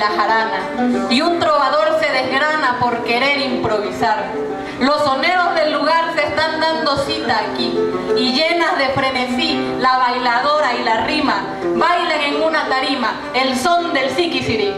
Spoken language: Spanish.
La jarana y un trovador se desgrana por querer improvisar. Los soneros del lugar se están dando cita aquí y llenas de frenesí, la bailadora y la rima bailan en una tarima el son del Sikisiri.